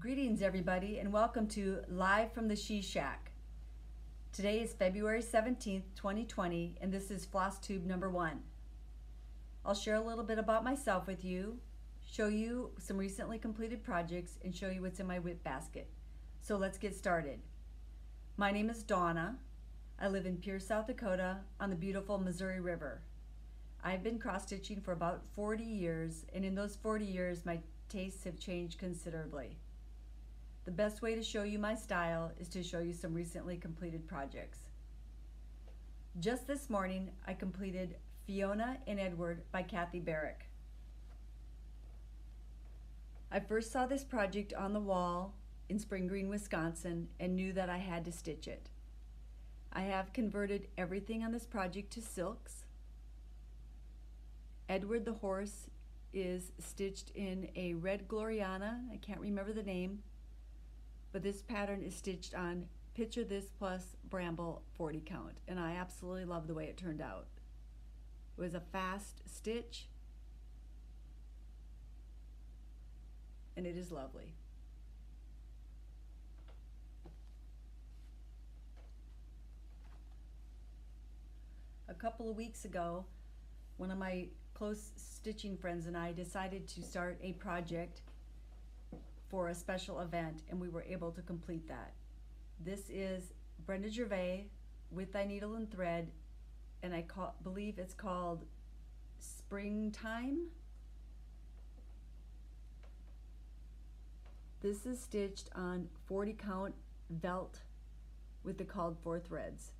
Greetings, everybody, and welcome to Live from the She Shack. Today is February 17th, 2020, and this is Flosstube number one. I'll share a little bit about myself with you, show you some recently completed projects, and show you what's in my WIP basket. So let's get started. My name is Dawna. I live in Pierre, South Dakota on the beautiful Missouri River. I've been cross stitching for about 40 years, and in those 40 years, my tastes have changed considerably. The best way to show you my style is to show you some recently completed projects. Just this morning, I completed Fiona and Edward by Kathy Barrick. I first saw this project on the wall in Spring Green, Wisconsin, and knew that I had to stitch it. I have converted everything on this project to silks. Edward the horse is stitched in a red Gloriana, I can't remember the name, but this pattern is stitched on Picture This Plus Bramble 40 count, and I absolutely love the way it turned out. It was a fast stitch, and it is lovely. A couple of weeks ago, one of my close stitching friends and I decided to start a project for a special event, and we were able to complete that. This is Brenda Gervais with Thy Needle and Thread, and I call, believe it's called Springtime. This is stitched on 40 count velt with the called for threads.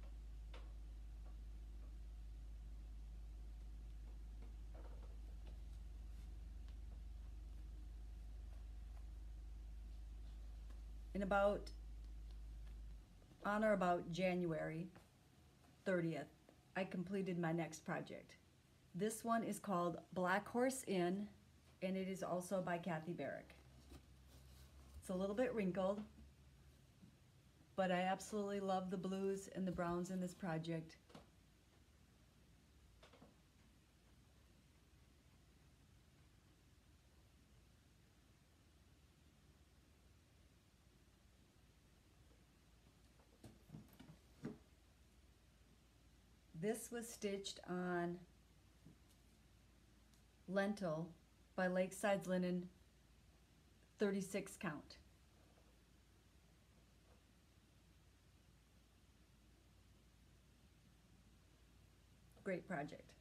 In about on or about January 30th, I completed my next project. This one is called Black Horse Inn, and it is also by Kathy Barrick. It's a little bit wrinkled, but I absolutely love the blues and the browns in this project. This was stitched on lentil by Lakeside's Linen 36 count. Great project.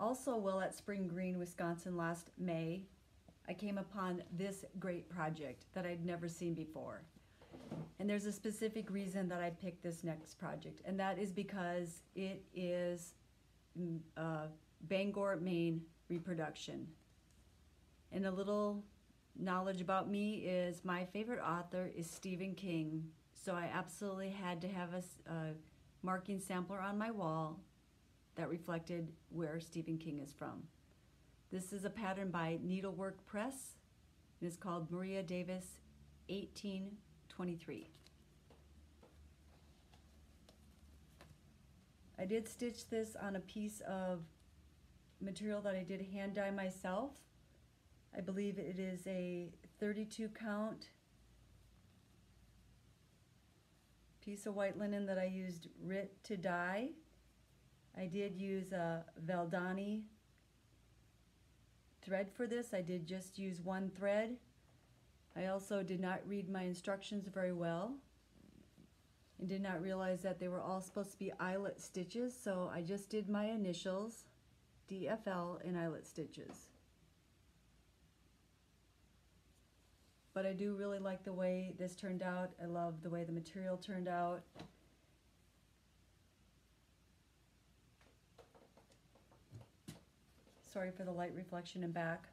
Also, while at Spring Green, Wisconsin last May, I came upon this great project that I'd never seen before. And there's a specific reason that I picked this next project, and that is because it is mm, uh, Bangor, Maine reproduction. And a little knowledge about me is my favorite author is Stephen King, so I absolutely had to have a, a marking sampler on my wall that reflected where Stephen King is from. This is a pattern by Needlework Press. It is called Maria Davis 18 23. I did stitch this on a piece of material that I did hand dye myself. I believe it is a 32 count piece of white linen that I used RIT to dye. I did use a Valdani thread for this. I did just use one thread. I also did not read my instructions very well and did not realize that they were all supposed to be eyelet stitches, so I just did my initials, DFL, and eyelet stitches. But I do really like the way this turned out. I love the way the material turned out. Sorry for the light reflection in back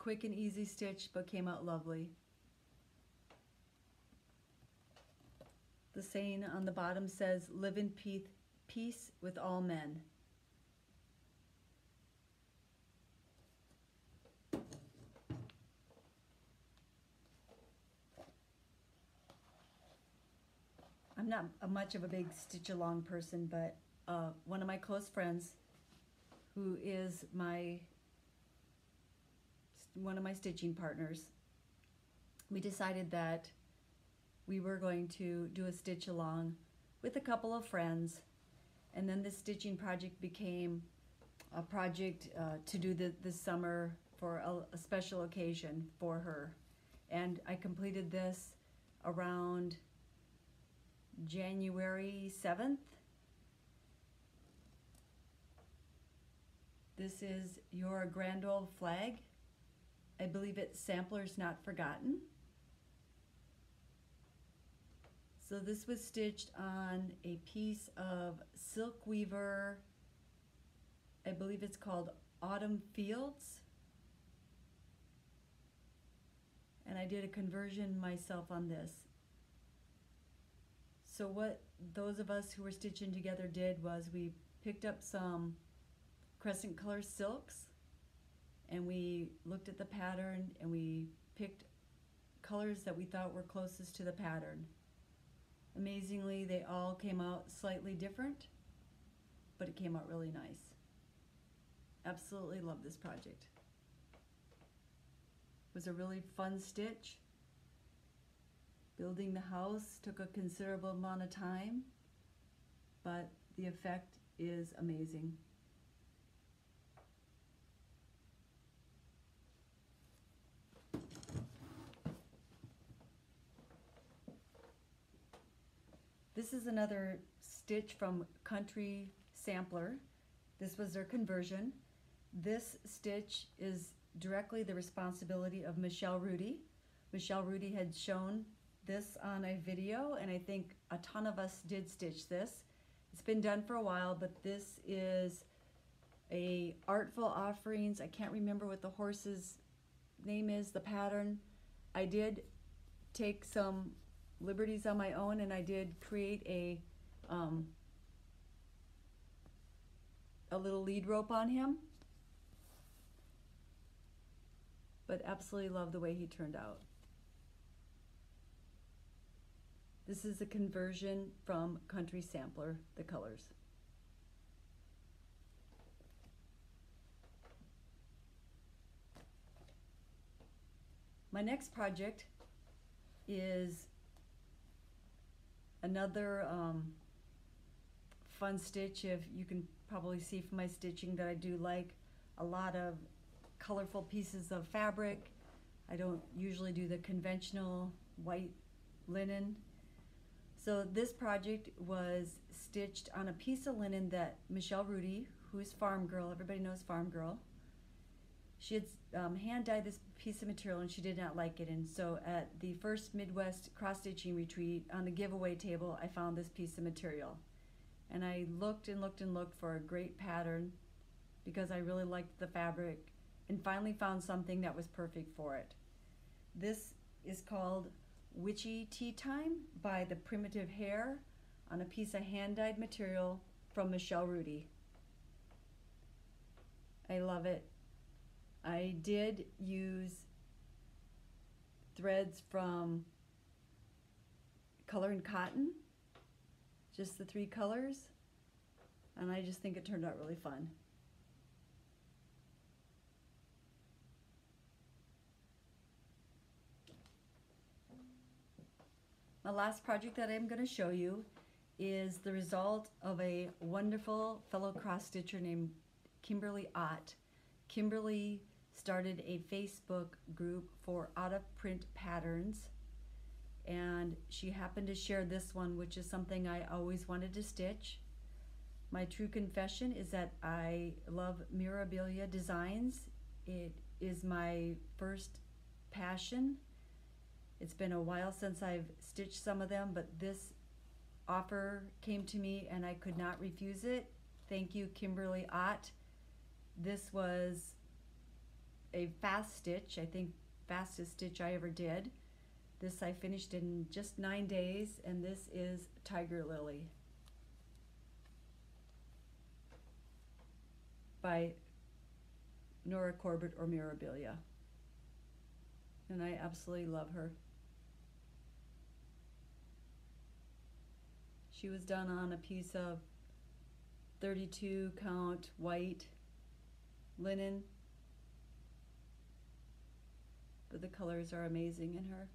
quick and easy stitch, but came out lovely. The saying on the bottom says, live in peace peace with all men. I'm not a much of a big stitch along person, but uh, one of my close friends who is my one of my stitching partners, we decided that we were going to do a stitch along with a couple of friends. And then this stitching project became a project uh, to do the, this summer for a, a special occasion for her. And I completed this around January 7th This is your grand old flag. I believe it's Samplers Not Forgotten. So this was stitched on a piece of Silk Weaver, I believe it's called Autumn Fields. And I did a conversion myself on this. So what those of us who were stitching together did was we picked up some Crescent Color silks and we looked at the pattern and we picked colors that we thought were closest to the pattern. Amazingly, they all came out slightly different, but it came out really nice. Absolutely love this project. It was a really fun stitch. Building the house took a considerable amount of time, but the effect is amazing. This is another stitch from Country Sampler. This was their conversion. This stitch is directly the responsibility of Michelle Rudy. Michelle Rudy had shown this on a video and I think a ton of us did stitch this. It's been done for a while, but this is a Artful Offerings. I can't remember what the horse's name is, the pattern. I did take some liberties on my own and I did create a um, a little lead rope on him but absolutely love the way he turned out. This is a conversion from Country Sampler, the colors. My next project is Another um, fun stitch, if you can probably see from my stitching that I do like a lot of colorful pieces of fabric. I don't usually do the conventional white linen. So this project was stitched on a piece of linen that Michelle Rudy, who is Farm Girl, everybody knows Farm Girl, she had um, hand dyed this piece of material and she did not like it. And so at the first Midwest cross stitching retreat on the giveaway table, I found this piece of material. And I looked and looked and looked for a great pattern because I really liked the fabric and finally found something that was perfect for it. This is called Witchy Tea Time by the Primitive Hare on a piece of hand dyed material from Michelle Rudy. I love it. I did use threads from Color and Cotton, just the three colors, and I just think it turned out really fun. My last project that I'm going to show you is the result of a wonderful fellow cross stitcher named Kimberly Ott. Kimberly started a Facebook group for out of print patterns and she happened to share this one which is something I always wanted to stitch. My true confession is that I love Mirabilia designs. It is my first passion. It's been a while since I've stitched some of them, but this offer came to me and I could not refuse it. Thank you, Kimberly Ott. This was a fast stitch, I think fastest stitch I ever did. This I finished in just nine days, and this is Tiger Lily by Nora Corbett or Mirabilia. And I absolutely love her. She was done on a piece of 32 count white linen. But the colors are amazing in her.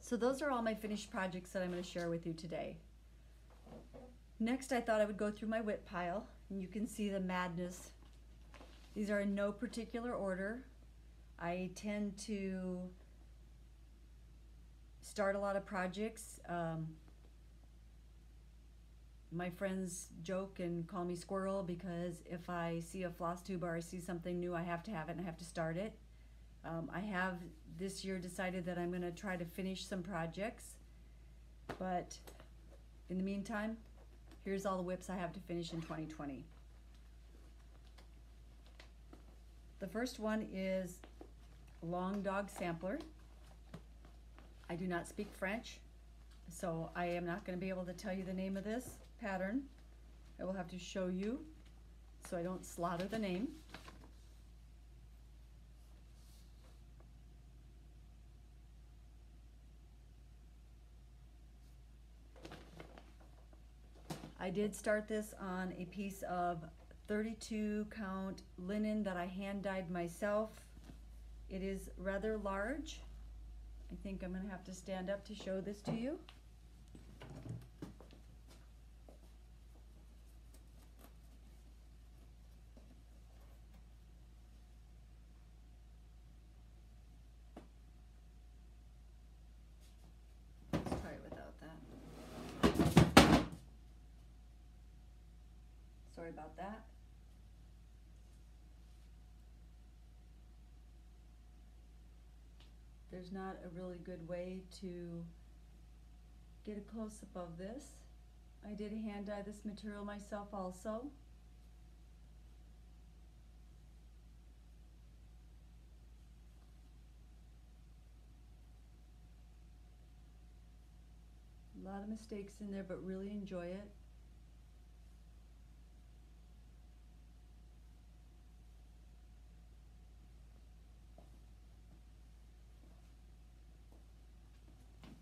So those are all my finished projects that I'm going to share with you today. Next, I thought I would go through my WIP pile, and you can see the madness. These are in no particular order. I tend to start a lot of projects. Um, my friends joke and call me squirrel because if I see a floss tube or I see something new, I have to have it and I have to start it. Um, I have this year decided that I'm going to try to finish some projects, but in the meantime, here's all the WIPs I have to finish in 2020. The first one is Long Dog Sampler. I do not speak French, so I am not going to be able to tell you the name of this pattern. I will have to show you so I don't slaughter the name. I did start this on a piece of 32 count linen that I hand dyed myself. It is rather large. I think I'm gonna have to stand up to show this to you. Let's try it without that. Sorry about that. There's not a really good way to get a close-up of this. I did hand dye this material myself also. A lot of mistakes in there, but really enjoy it.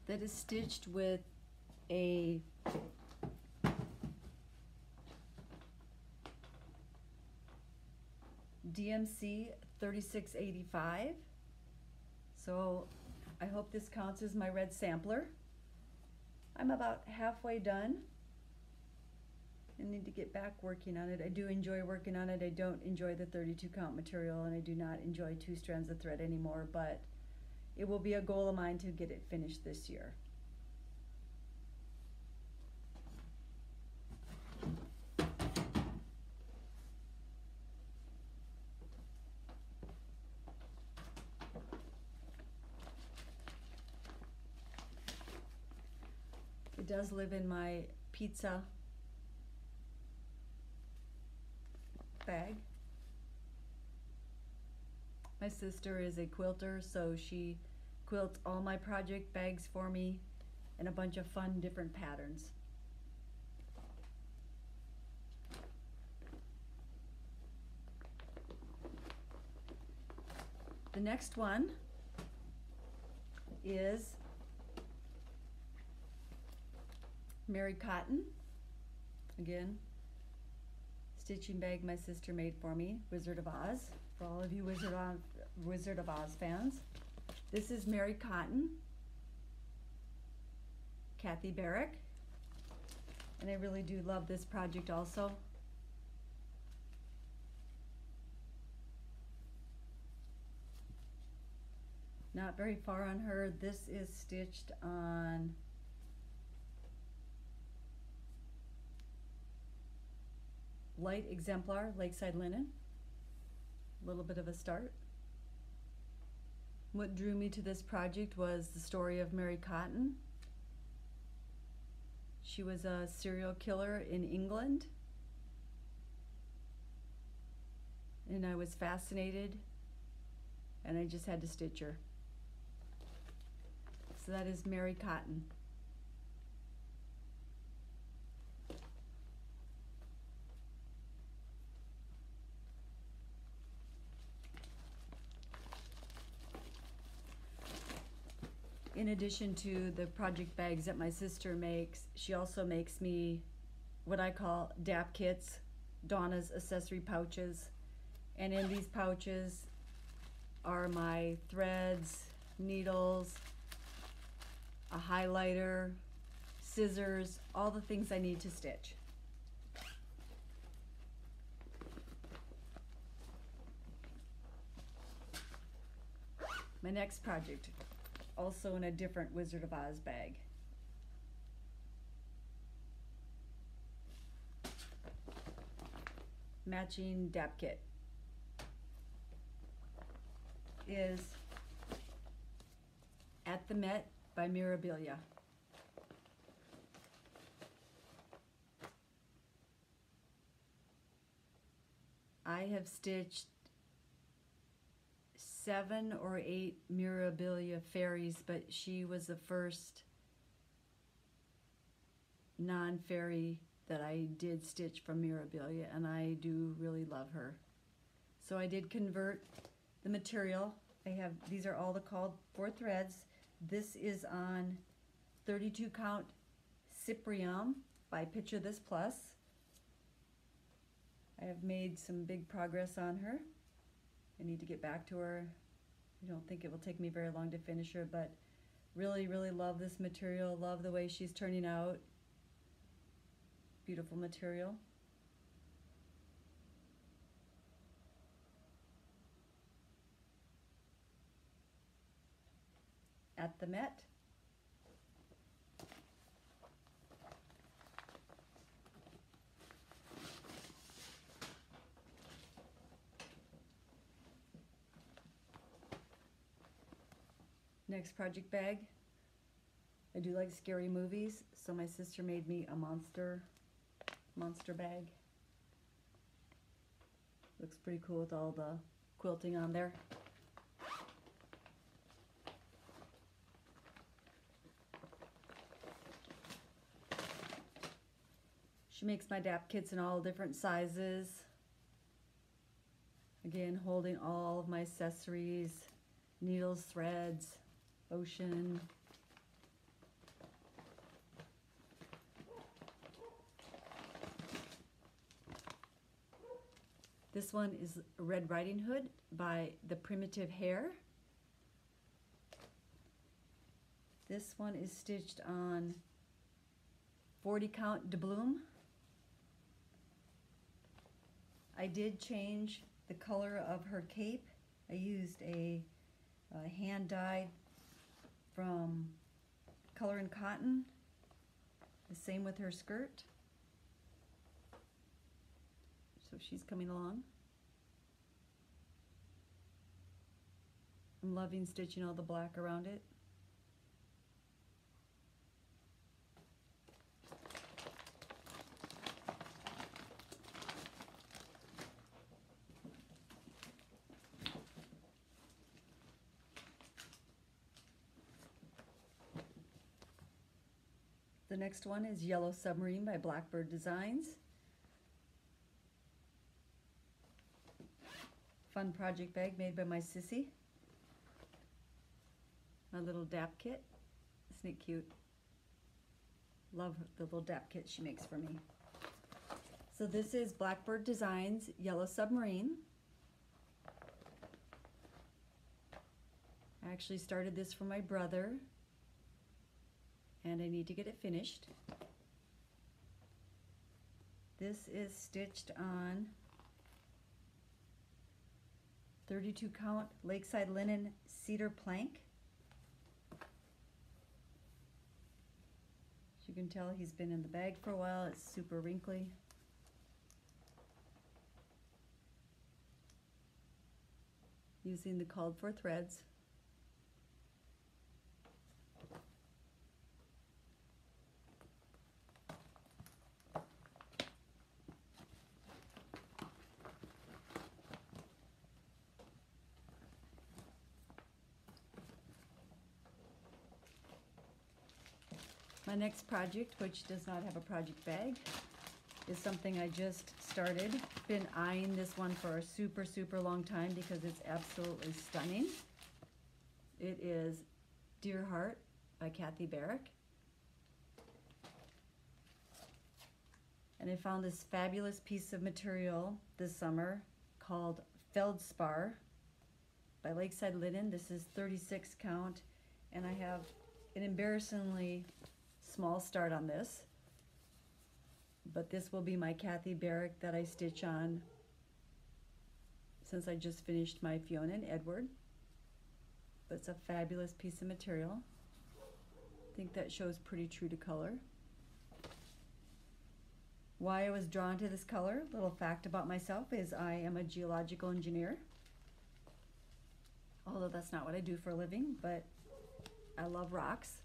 That is stitched with a DMC 3685. So I hope this counts as my red sampler. I'm about halfway done. I need to get back working on it. I do enjoy working on it. I don't enjoy the 32 count material and I do not enjoy two strands of thread anymore, but it will be a goal of mine to get it finished this year. It does live in my pizza bag. My sister is a quilter, so she quilts all my project bags for me in a bunch of fun different patterns. The next one is Mary Cotton. Again, stitching bag my sister made for me, Wizard of Oz for all of you Wizard, of, Wizard of Oz fans. This is Mary Cotton, Kathy Barrick, and I really do love this project also. Not very far on her. This is stitched on light exemplar lakeside linen A little bit of a start. What drew me to this project was the story of Mary Cotton. She was a serial killer in England. And I was fascinated and I just had to stitch her. So that is Mary Cotton. In addition to the project bags that my sister makes, she also makes me what I call DAP kits, Dawna's accessory pouches. And in these pouches are my threads, needles, a highlighter, scissors, all the things I need to stitch. My next project, also in a different Wizard of Oz bag. Matching DAP kit is At the Met by Mirabilia. I have stitched seven or eight Mirabilia fairies, but she was the first non-fairy that I did stitch from Mirabilia, and I do really love her. So I did convert the material. I have, these are all the called for threads. This is on 32 count Cyprium by Picture This Plus. I have made some big progress on her. I need to get back to her. I don't think it will take me very long to finish her, but really, really love this material. Love the way she's turning out. Beautiful material. At the Met. Next project bag. I do like scary movies, so my sister made me a monster monster bag. Looks pretty cool with all the quilting on there. She makes my DAP kits in all different sizes. Again, holding all of my accessories, needles, threads, ocean. This one is Red Riding Hood by The Primitive Hare. This one is stitched on 40 count doubloon. I did change the color of her cape. I used a, a hand dyed from Color and Cotton. The same with her skirt. So she's coming along. I'm loving stitching all the black around it. The next one is Yellow Submarine by Blackbird Designs. Fun project bag made by my sissy. My little DAP kit. Isn't it cute? Love the little DAP kit she makes for me. So this is Blackbird Designs Yellow Submarine. I actually started this for my brother and I need to get it finished. This is stitched on 32 count Lakeside Linen Cedar Plank. As you can tell, he's been in the bag for a while. It's super wrinkly. Using the called for threads. My next project, which does not have a project bag, is something I just started. Been eyeing this one for a super, super long time because it's absolutely stunning. It is Dear Heart by Kathy Barrick. And I found this fabulous piece of material this summer called Feldspar by Lakeside Linen. This is 36 count and I have an embarrassingly small start on this. But this will be my Kathy Barrick that I stitch on since I just finished my Fiona and Edward. But it's a fabulous piece of material. I think that shows pretty true to color. Why I was drawn to this color, little fact about myself, is I am a geological engineer. Although that's not what I do for a living, but I love rocks.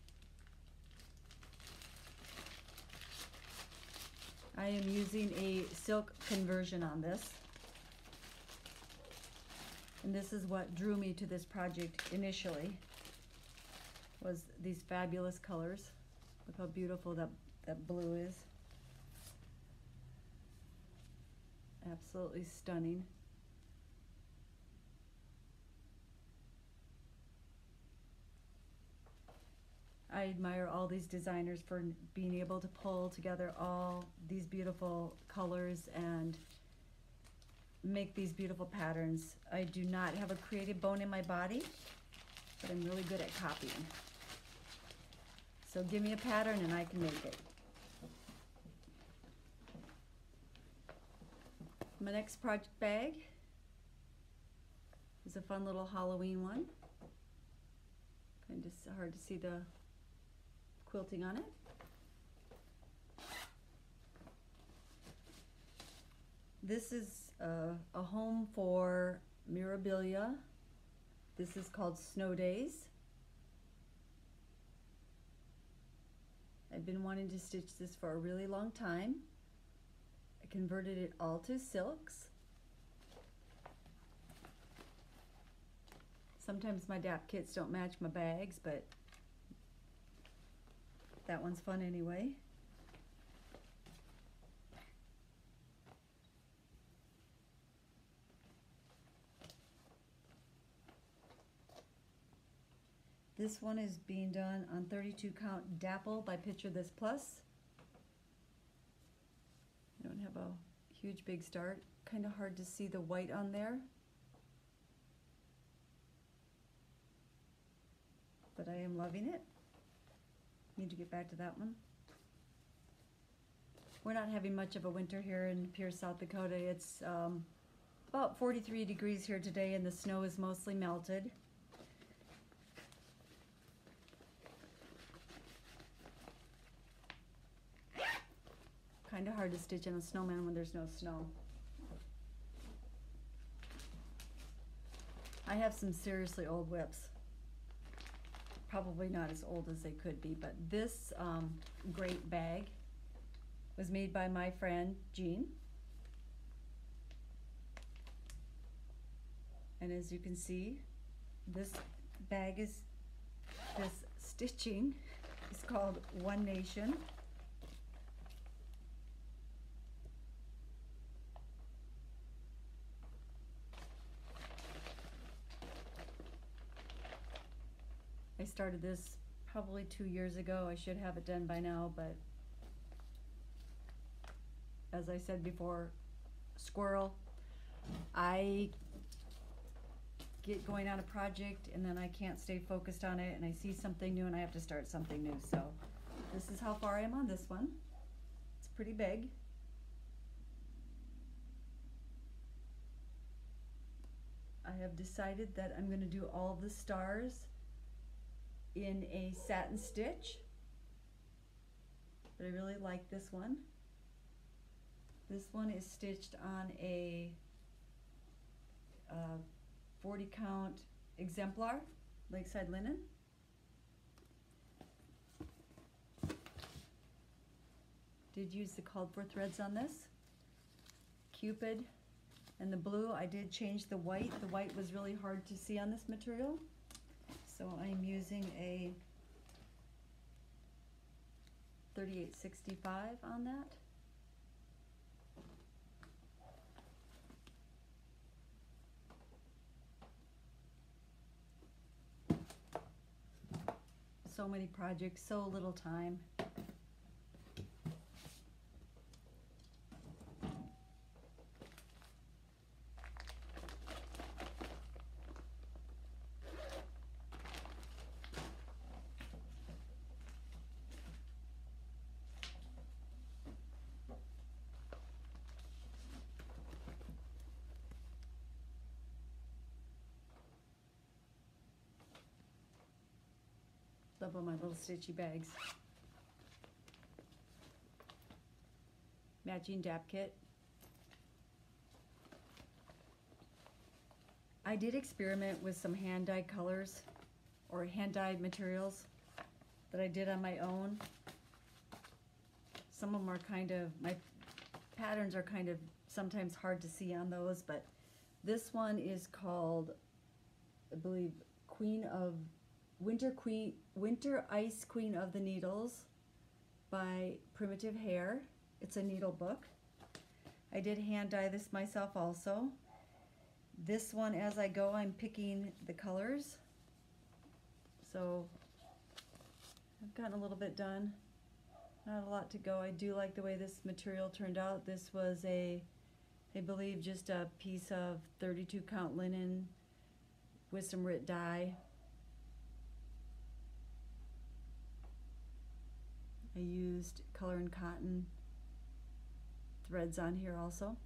I am using a silk conversion on this. And this is what drew me to this project initially, was these fabulous colors. Look how beautiful that, that blue is. Absolutely stunning. I admire all these designers for being able to pull together all these beautiful colors and make these beautiful patterns. I do not have a creative bone in my body, but I'm really good at copying. So give me a pattern and I can make it. My next project bag is a fun little Halloween one. Kind of hard to see the quilting on it. This is a home for Mirabilia. This is called Snow Days. I've been wanting to stitch this for a really long time. I converted it all to silks. Sometimes my DAP kits don't match my bags, but that one's fun anyway. This one is being done on 32 count Dapple by Picture This Plus. I don't have a huge big start. Kind of hard to see the white on there. But I am loving it. Need to get back to that one. We're not having much of a winter here in Pierre, South Dakota. It's um, about 43 degrees here today and the snow is mostly melted. Kind of hard to stitch in a snowman when there's no snow. I have some seriously old WIPs probably not as old as they could be, but this um, great bag was made by my friend Jean. And as you can see, this bag is, this stitching is called One Nation. I started this probably two years ago. I should have it done by now, but as I said before, squirrel. I get going on a project and then I can't stay focused on it and I see something new and I have to start something new. So this is how far I am on this one. It's pretty big. I have decided that I'm going to do all the stars in a satin stitch. But I really like this one. This one is stitched on a uh, 40 count exemplar, Lakeside Linen. Did use the called for threads on this. Cupid and the blue, I did change the white. The white was really hard to see on this material. So I'm using a 3865 on that. So many projects, so little time. Love all my little stitchy bags. Matching dap kit. I did experiment with some hand dyed colors or hand dyed materials that I did on my own. Some of them are kind of, my patterns are kind of sometimes hard to see on those, but this one is called, I believe, Queen of Winter Queen Winter Ice Queen of the Needles by Primitive Hare. It's a needle book. I did hand dye this myself also. This one as I go I'm picking the colors. So I've gotten a little bit done. Not a lot to go. I do like the way this material turned out. This was a I believe just a piece of 32 count linen with some Rit dye. I used color and cotton threads on here also.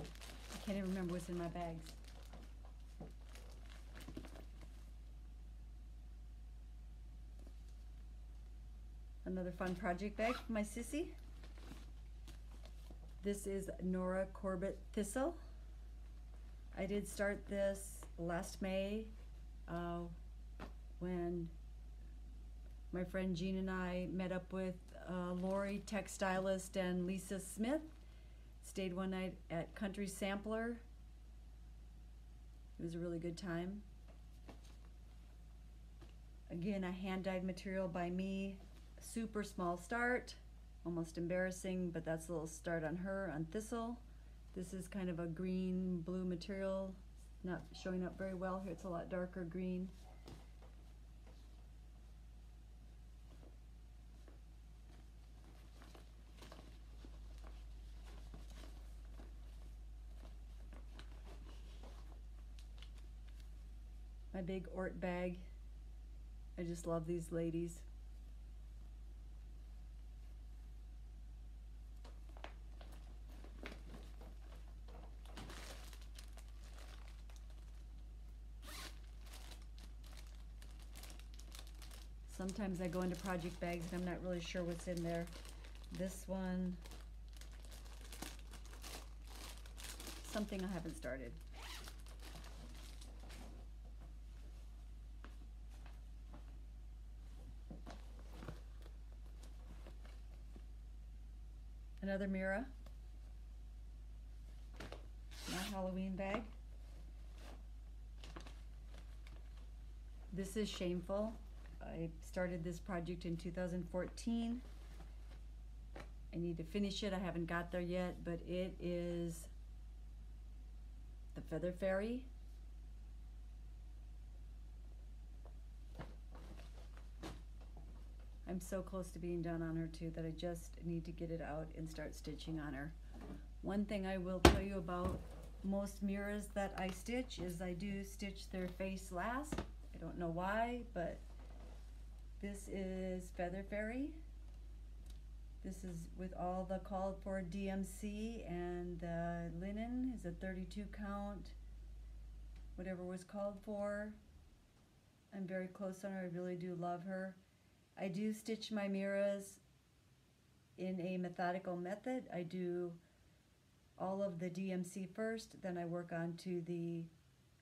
I can't even remember what's in my bags. Another fun project bag for my sissy. This is Nora Corbett Thistle. I did start this last May uh, when my friend Jean and I met up with uh, Lori, textilist, and Lisa Smith. Stayed one night at Country Sampler. It was a really good time. Again, a hand-dyed material by me, super small start, almost embarrassing, but that's a little start on her on Thistle. This is kind of a green blue material, not showing up very well here. It's a lot darker green. My big Ort bag. I just love these ladies. Sometimes I go into project bags and I'm not really sure what's in there. This one, something I haven't started. Another Mira. My Halloween bag. This is Shameful. I started this project in 2014. I need to finish it. I haven't got there yet, but it is the Feather Fairy. I'm so close to being done on her too that I just need to get it out and start stitching on her. One thing I will tell you about most Miras that I stitch is I do stitch their face last. I don't know why, but this is Feather Fairy. This is with all the called for DMC and the linen is a 32 count, whatever was called for. I'm very close on her, I really do love her. I do stitch my Miras in a methodical method. I do all of the DMC first, then I work on to the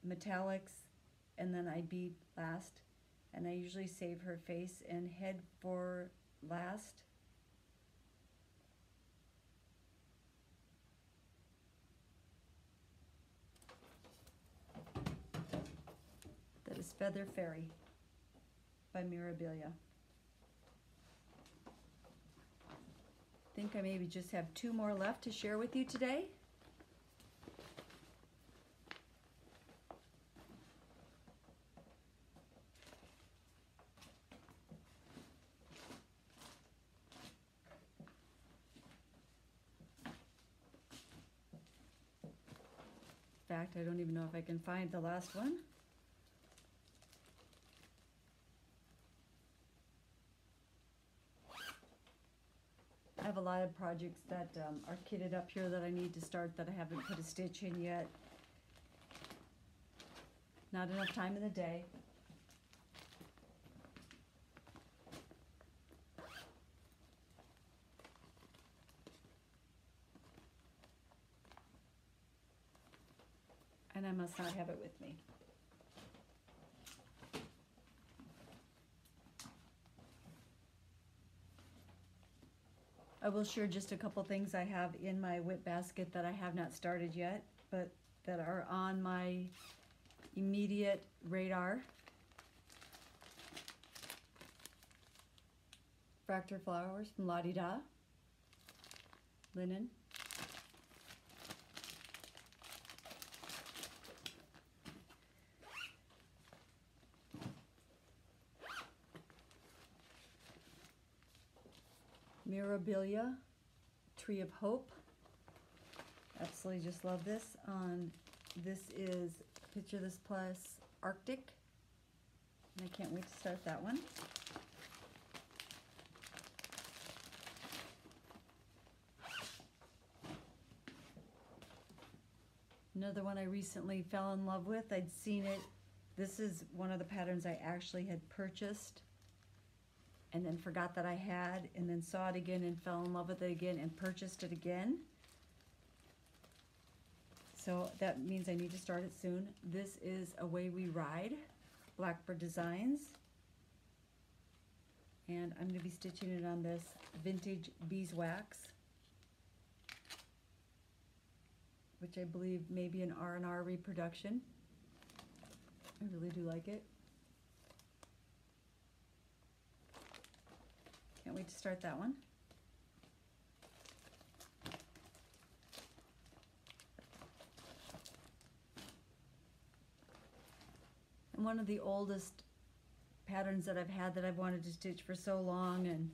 metallics, and then I bead last and I usually save her face and head for last. That is Feather Fairy by Mirabilia. I think I maybe just have two more left to share with you today. If I can find the last one. I have a lot of projects that um, are kitted up here that I need to start that I haven't put a stitch in yet. Not enough time in the day. Not have it with me. I will share just a couple things I have in my WIP basket that I have not started yet, but that are on my immediate radar. Fraktur flowers from La-D-Da. Linen. Mirabilia, Tree of Hope. Absolutely just love this. On this is Picture This Plus Arctic. And I can't wait to start that one. Another one I recently fell in love with. I'd seen it. This is one of the patterns I actually had purchased and then forgot that I had, and then saw it again and fell in love with it again and purchased it again. So that means I need to start it soon. This is Away We Ride, Blackbird Designs. And I'm gonna be stitching it on this vintage beeswax, which I believe may be an R&R reproduction. I really do like it. Can't wait to start that one. And one of the oldest patterns that I've had that I've wanted to stitch for so long and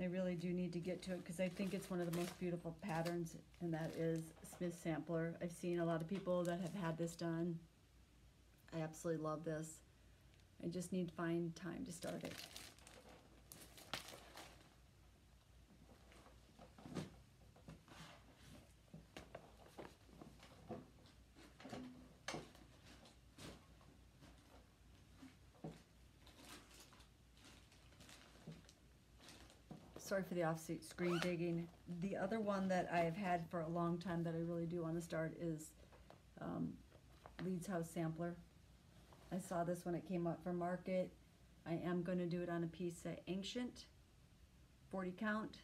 I really do need to get to it because I think it's one of the most beautiful patterns and that is Smith Sampler. I've seen a lot of people that have had this done. I absolutely love this. I just need to find time to start it. Sorry for the off-screen digging. The other one that I have had for a long time that I really do want to start is um, Leeds House Sampler. I saw this when it came up for market. I am going to do it on a piece of Ancient 40 count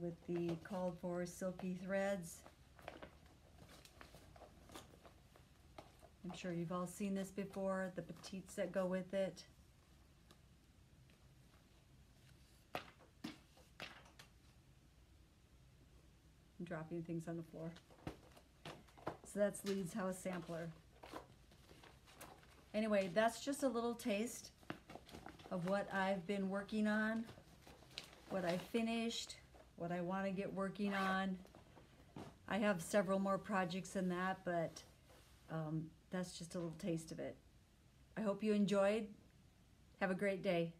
with the called for silky threads. I'm sure you've all seen this before, the petites that go with it. Dropping things on the floor. So that's Leeds House Sampler. Anyway, that's just a little taste of what I've been working on, what I finished, what I want to get working on. I have several more projects than that, but um, that's just a little taste of it. I hope you enjoyed. Have a great day.